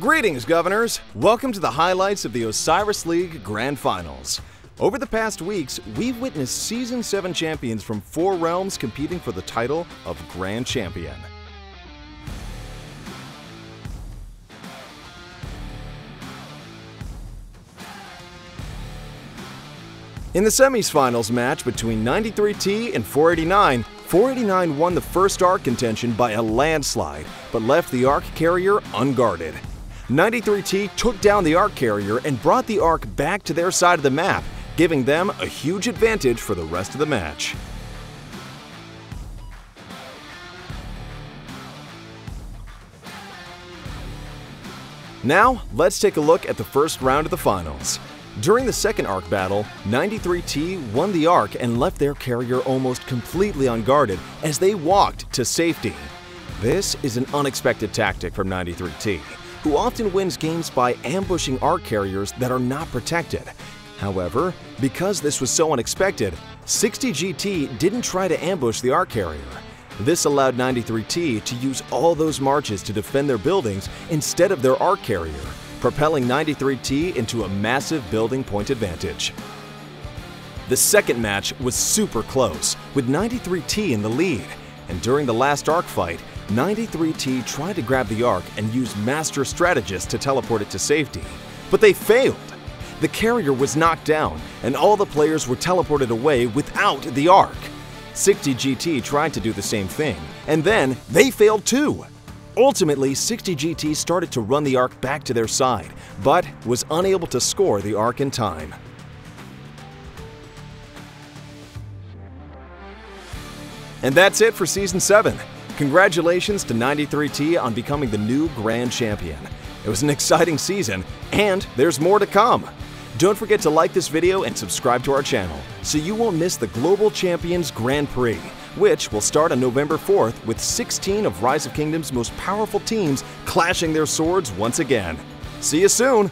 Greetings, Governors! Welcome to the highlights of the Osiris League Grand Finals. Over the past weeks, we've witnessed Season 7 champions from four realms competing for the title of Grand Champion. In the semis-finals match between 93T and 489, 489 won the first Ark contention by a landslide, but left the Ark carrier unguarded. 93T took down the Ark carrier and brought the Ark back to their side of the map, giving them a huge advantage for the rest of the match. Now, let's take a look at the first round of the finals. During the second Ark battle, 93T won the Ark and left their carrier almost completely unguarded as they walked to safety. This is an unexpected tactic from 93T who often wins games by ambushing Ark carriers that are not protected. However, because this was so unexpected, 60GT didn't try to ambush the Ark carrier. This allowed 93T to use all those marches to defend their buildings instead of their Ark carrier, propelling 93T into a massive building point advantage. The second match was super close, with 93T in the lead, and during the last Ark fight, 93T tried to grab the Ark and use Master Strategist to teleport it to safety, but they failed. The carrier was knocked down, and all the players were teleported away without the Ark. 60GT tried to do the same thing, and then they failed too. Ultimately, 60GT started to run the Ark back to their side, but was unable to score the Ark in time. And that's it for Season 7. Congratulations to 93T on becoming the new Grand Champion. It was an exciting season, and there's more to come. Don't forget to like this video and subscribe to our channel so you won't miss the Global Champions Grand Prix, which will start on November 4th with 16 of Rise of Kingdom's most powerful teams clashing their swords once again. See you soon!